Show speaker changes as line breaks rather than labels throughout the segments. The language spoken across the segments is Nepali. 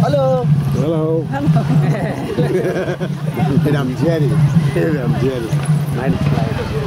Hello.
Hello. Hello. and I'm Jerry. And I'm Jerry.
Mine is like.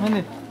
है